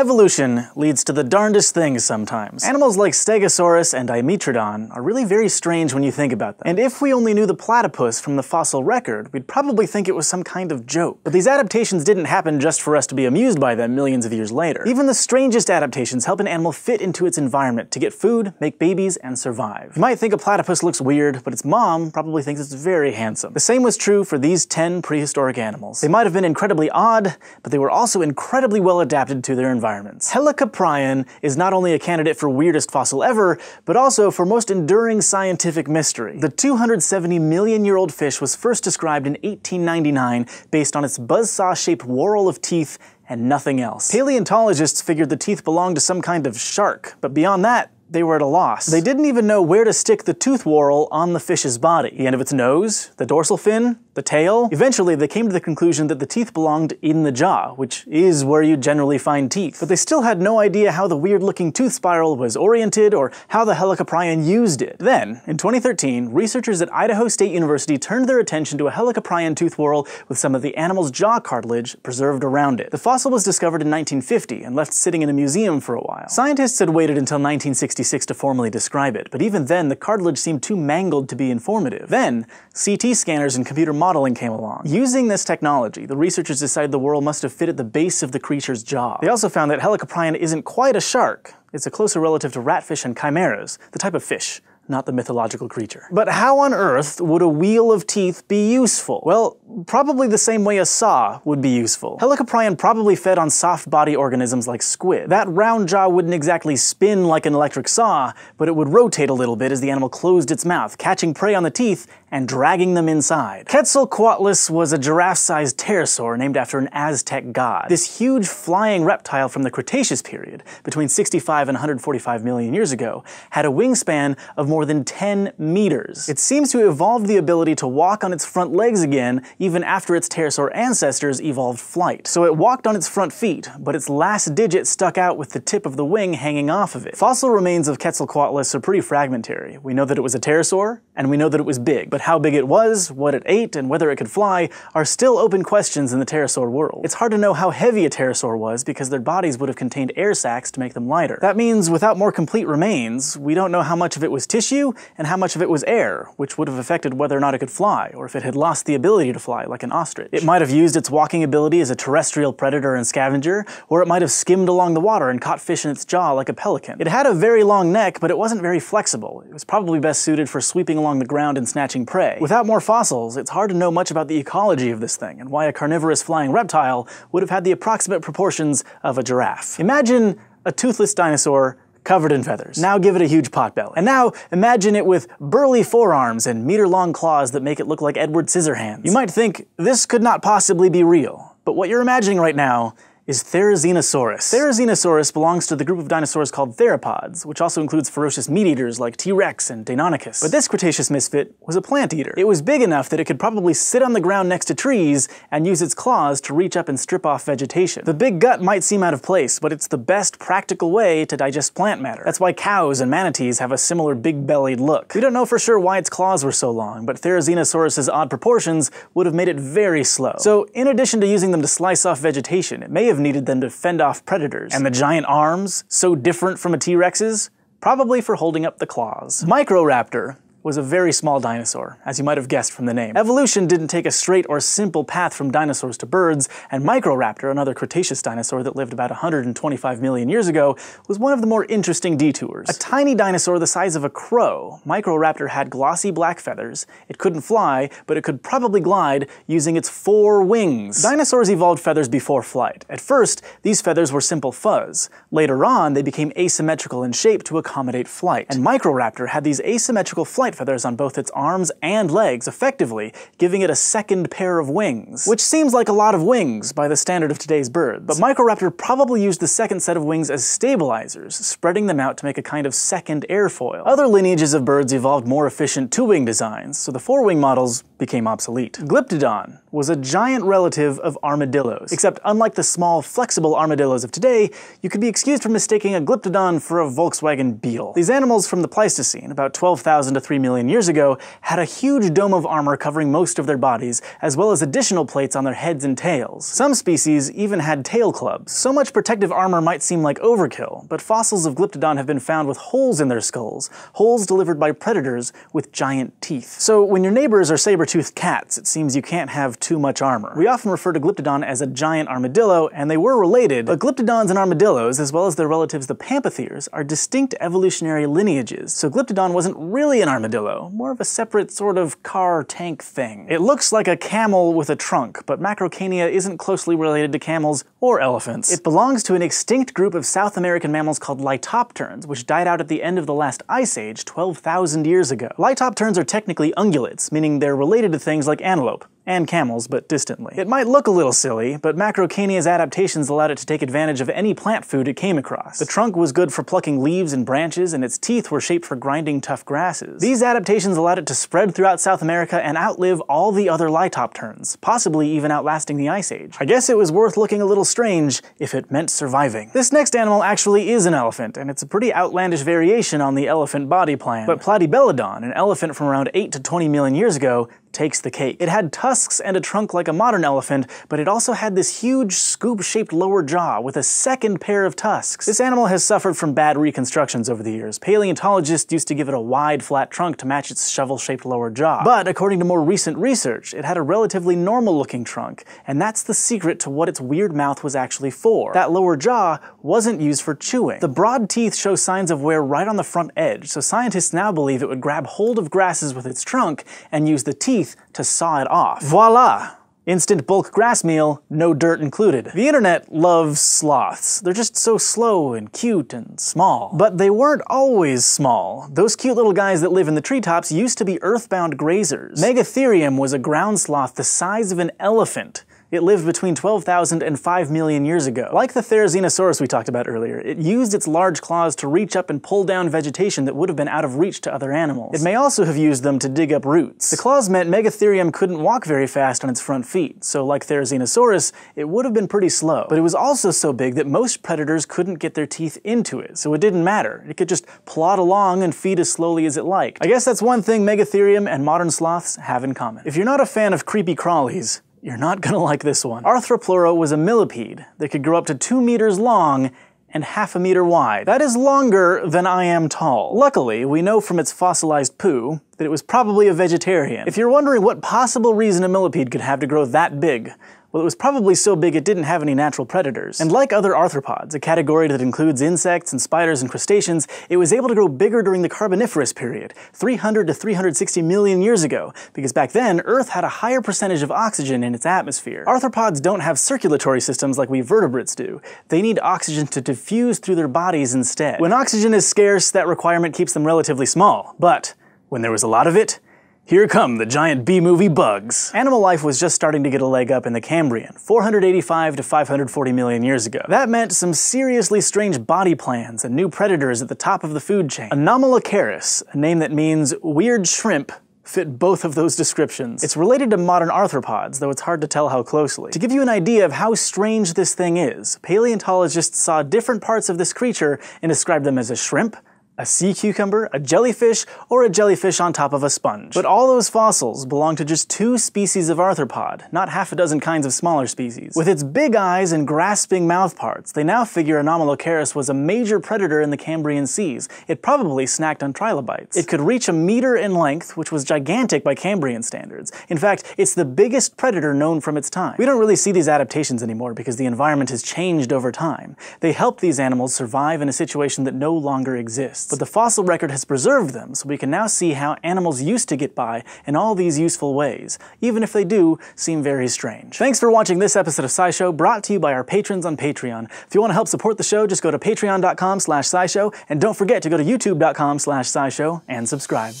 Evolution leads to the darndest things sometimes. Animals like Stegosaurus and Dimetrodon are really very strange when you think about them. And if we only knew the platypus from the fossil record, we'd probably think it was some kind of joke. But these adaptations didn't happen just for us to be amused by them millions of years later. Even the strangest adaptations help an animal fit into its environment to get food, make babies, and survive. You might think a platypus looks weird, but its mom probably thinks it's very handsome. The same was true for these 10 prehistoric animals. They might have been incredibly odd, but they were also incredibly well adapted to their environments. Helicoprion is not only a candidate for weirdest fossil ever, but also for most enduring scientific mystery. The 270 million year old fish was first described in 1899 based on its buzzsaw shaped whorl of teeth and nothing else. Paleontologists figured the teeth belonged to some kind of shark, but beyond that, they were at a loss. They didn't even know where to stick the tooth whorl on the fish's body. The end of its nose, the dorsal fin, the tail. Eventually, they came to the conclusion that the teeth belonged in the jaw, which is where you generally find teeth. But they still had no idea how the weird-looking tooth spiral was oriented or how the Helicoprion used it. Then, in 2013, researchers at Idaho State University turned their attention to a Helicoprion tooth whorl with some of the animal's jaw cartilage preserved around it. The fossil was discovered in 1950 and left sitting in a museum for a while. Scientists had waited until 1966 to formally describe it, but even then the cartilage seemed too mangled to be informative. Then, CT scanners and computer modeling came along. Using this technology, the researchers decided the whorl must have fit at the base of the creature's jaw. They also found that Helicoprion isn't quite a shark. It's a closer relative to ratfish and chimeras, the type of fish not the mythological creature. But how on earth would a wheel of teeth be useful? Well, probably the same way a saw would be useful. Helicoprion probably fed on soft body organisms like squid. That round jaw wouldn't exactly spin like an electric saw, but it would rotate a little bit as the animal closed its mouth, catching prey on the teeth and dragging them inside. Quetzalcoatlus was a giraffe-sized pterosaur named after an Aztec god. This huge flying reptile from the Cretaceous period, between 65 and 145 million years ago, had a wingspan of more than 10 meters. It seems to have evolved the ability to walk on its front legs again even after its pterosaur ancestors evolved flight. So it walked on its front feet, but its last digit stuck out with the tip of the wing hanging off of it. Fossil remains of Quetzalcoatlus are pretty fragmentary. We know that it was a pterosaur, and we know that it was big, but how big it was, what it ate, and whether it could fly are still open questions in the pterosaur world. It's hard to know how heavy a pterosaur was because their bodies would have contained air sacs to make them lighter. That means without more complete remains, we don't know how much of it was tissue and how much of it was air, which would have affected whether or not it could fly, or if it had lost the ability to fly like an ostrich. It might have used its walking ability as a terrestrial predator and scavenger, or it might have skimmed along the water and caught fish in its jaw like a pelican. It had a very long neck, but it wasn't very flexible. It was probably best suited for sweeping along the ground and snatching prey. Without more fossils, it's hard to know much about the ecology of this thing and why a carnivorous flying reptile would have had the approximate proportions of a giraffe. Imagine a toothless dinosaur covered in feathers. Now give it a huge potbelly. And now imagine it with burly forearms and meter-long claws that make it look like Edward Scissorhands. You might think this could not possibly be real, but what you're imagining right now is Therizinosaurus. Therizinosaurus belongs to the group of dinosaurs called theropods, which also includes ferocious meat-eaters like T-Rex and Deinonychus. But this Cretaceous misfit was a plant eater. It was big enough that it could probably sit on the ground next to trees and use its claws to reach up and strip off vegetation. The big gut might seem out of place, but it's the best practical way to digest plant matter. That's why cows and manatees have a similar big-bellied look. We don't know for sure why its claws were so long, but Therizinosaurus's odd proportions would have made it very slow. So in addition to using them to slice off vegetation, it may have needed them to fend off predators. And the giant arms, so different from a T-Rex's? Probably for holding up the claws. Microraptor was a very small dinosaur, as you might have guessed from the name. Evolution didn't take a straight or simple path from dinosaurs to birds, and Microraptor, another Cretaceous dinosaur that lived about 125 million years ago, was one of the more interesting detours. A tiny dinosaur the size of a crow, Microraptor had glossy black feathers, it couldn't fly, but it could probably glide using its four wings. Dinosaurs evolved feathers before flight. At first, these feathers were simple fuzz. Later on, they became asymmetrical in shape to accommodate flight. And Microraptor had these asymmetrical flight feathers on both its arms and legs, effectively giving it a second pair of wings. Which seems like a lot of wings by the standard of today's birds. But Microraptor probably used the second set of wings as stabilizers, spreading them out to make a kind of second airfoil. Other lineages of birds evolved more efficient two-wing designs, so the four-wing models became obsolete. Glyptodon was a giant relative of armadillos, except unlike the small, flexible armadillos of today, you could be excused for mistaking a Glyptodon for a Volkswagen Beetle. These animals from the Pleistocene, about 12,000 to 3 million years ago had a huge dome of armor covering most of their bodies, as well as additional plates on their heads and tails. Some species even had tail clubs. So much protective armor might seem like overkill, but fossils of Glyptodon have been found with holes in their skulls, holes delivered by predators with giant teeth. So when your neighbors are saber-toothed cats, it seems you can't have too much armor. We often refer to Glyptodon as a giant armadillo, and they were related, but Glyptodons and armadillos, as well as their relatives the pampatheres, are distinct evolutionary lineages, so Glyptodon wasn't really an armadillo, more of a separate sort of car tank thing. It looks like a camel with a trunk, but Macrauchenia isn't closely related to camels or elephants. It belongs to an extinct group of South American mammals called Litopterns, which died out at the end of the last ice age 12,000 years ago. Litopterns are technically ungulates, meaning they're related to things like antelope, and camels, but distantly. It might look a little silly, but Macrauchenia's adaptations allowed it to take advantage of any plant food it came across. The trunk was good for plucking leaves and branches, and its teeth were shaped for grinding tough grasses. These adaptations allowed it to spread throughout South America and outlive all the other Litopterns, possibly even outlasting the Ice Age. I guess it was worth looking a little strange if it meant surviving. This next animal actually is an elephant, and it's a pretty outlandish variation on the elephant body plan. But Platybelodon, an elephant from around 8 to 20 million years ago, takes the cake. It had tusks and a trunk like a modern elephant, but it also had this huge scoop-shaped lower jaw with a second pair of tusks. This animal has suffered from bad reconstructions over the years. Paleontologists used to give it a wide, flat trunk to match its shovel-shaped lower jaw. But according to more recent research, it had a relatively normal-looking trunk, and that's the secret to what its weird mouth was actually for. That lower jaw wasn't used for chewing. The broad teeth show signs of wear right on the front edge, so scientists now believe it would grab hold of grasses with its trunk and use the teeth teeth to saw it off. Voila! Instant bulk grass meal, no dirt included. The internet loves sloths. They're just so slow and cute and small. But they weren't always small. Those cute little guys that live in the treetops used to be earthbound grazers. Megatherium was a ground sloth the size of an elephant. It lived between 12,000 and 5 million years ago. Like the Therizinosaurus we talked about earlier, it used its large claws to reach up and pull down vegetation that would have been out of reach to other animals. It may also have used them to dig up roots. The claws meant Megatherium couldn't walk very fast on its front feet, so like Therizinosaurus, it would have been pretty slow. But it was also so big that most predators couldn't get their teeth into it, so it didn't matter. It could just plod along and feed as slowly as it liked. I guess that's one thing Megatherium and modern sloths have in common. If you're not a fan of creepy crawlies, you're not gonna like this one. Arthropleura was a millipede that could grow up to two meters long and half a meter wide. That is longer than I am tall. Luckily, we know from its fossilized poo that it was probably a vegetarian. If you're wondering what possible reason a millipede could have to grow that big, well, it was probably so big it didn't have any natural predators. And like other arthropods, a category that includes insects and spiders and crustaceans, it was able to grow bigger during the Carboniferous period, 300 to 360 million years ago, because back then, Earth had a higher percentage of oxygen in its atmosphere. Arthropods don't have circulatory systems like we vertebrates do. They need oxygen to diffuse through their bodies instead. When oxygen is scarce, that requirement keeps them relatively small. But when there was a lot of it, here come the giant B-movie bugs. Animal life was just starting to get a leg up in the Cambrian, 485 to 540 million years ago. That meant some seriously strange body plans and new predators at the top of the food chain. Anomalocaris, a name that means weird shrimp, fit both of those descriptions. It's related to modern arthropods, though it's hard to tell how closely. To give you an idea of how strange this thing is, paleontologists saw different parts of this creature and described them as a shrimp, a sea cucumber, a jellyfish, or a jellyfish on top of a sponge. But all those fossils belong to just two species of arthropod, not half a dozen kinds of smaller species. With its big eyes and grasping mouth parts, they now figure Anomalocaris was a major predator in the Cambrian seas. It probably snacked on trilobites. It could reach a meter in length, which was gigantic by Cambrian standards. In fact, it's the biggest predator known from its time. We don't really see these adaptations anymore because the environment has changed over time. They help these animals survive in a situation that no longer exists but the fossil record has preserved them, so we can now see how animals used to get by in all these useful ways, even if they do seem very strange. Thanks for watching this episode of SciShow, brought to you by our patrons on Patreon. If you want to help support the show, just go to patreon.com slash scishow, and don't forget to go to youtube.com slash scishow and subscribe.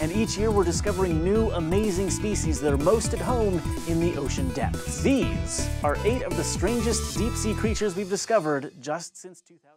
And each year we're discovering new, amazing species that are most at home in the ocean depths. These are eight of the strangest deep-sea creatures we've discovered just since 2000.